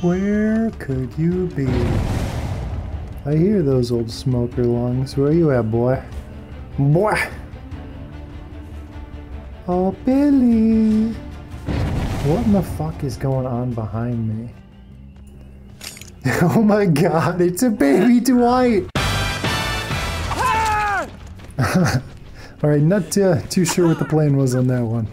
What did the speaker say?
Where could you be? I hear those old smoker lungs. Where you at, boy? Boy! Oh, Billy! What in the fuck is going on behind me? oh my god, it's a baby Dwight! Alright, not too, too sure what the plan was on that one.